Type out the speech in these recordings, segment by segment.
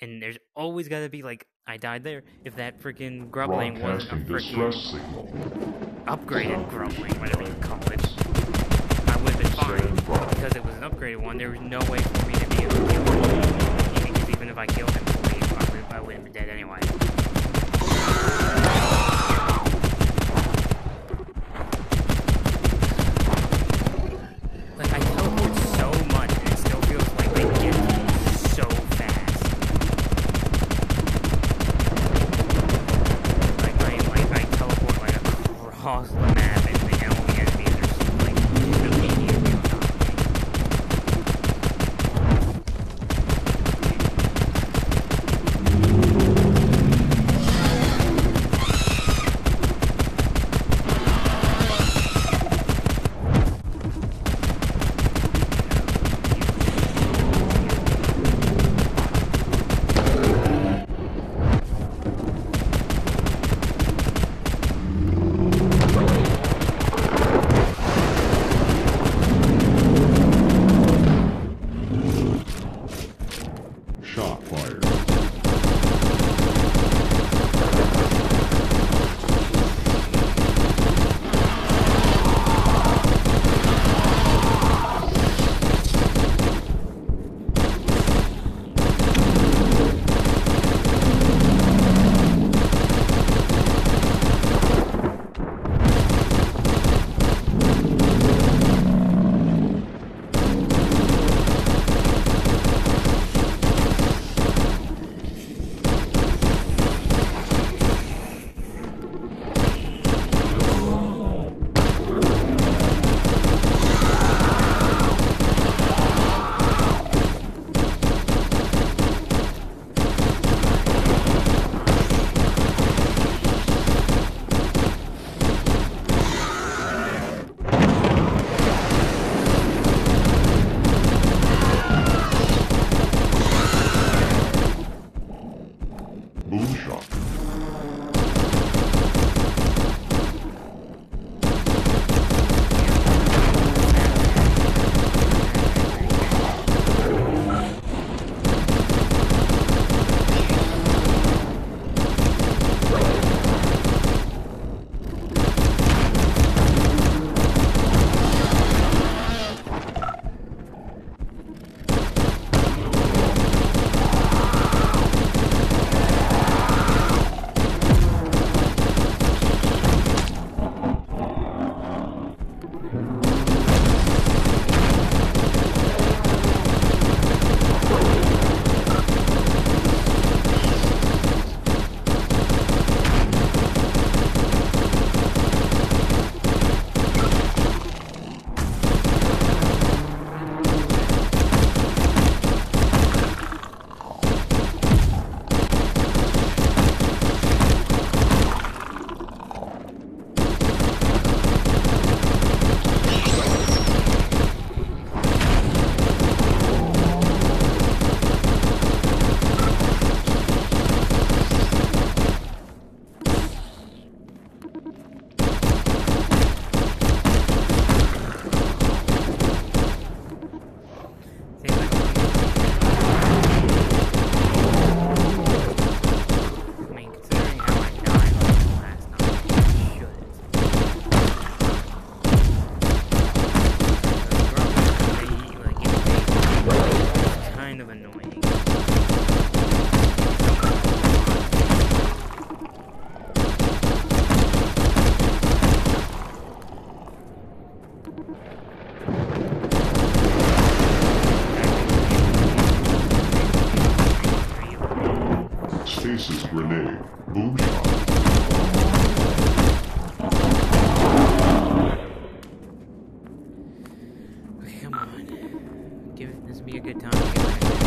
and there's always got to be like I died there. If that freaking grumbling wasn't a freaking upgraded grumbling, whatever you call it, I would have been fine because it was an upgraded one. There was no way for me to be able to kill him because even if I killed him I would have been dead anyway. Shot come on. Give this be a good time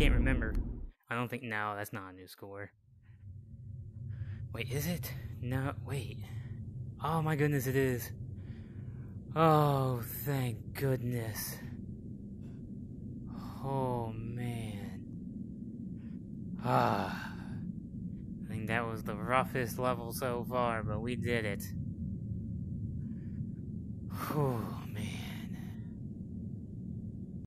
can't remember. I don't think. No, that's not a new score. Wait, is it? No, wait. Oh my goodness, it is. Oh, thank goodness. Oh man. Ah. I think that was the roughest level so far, but we did it. Oh man.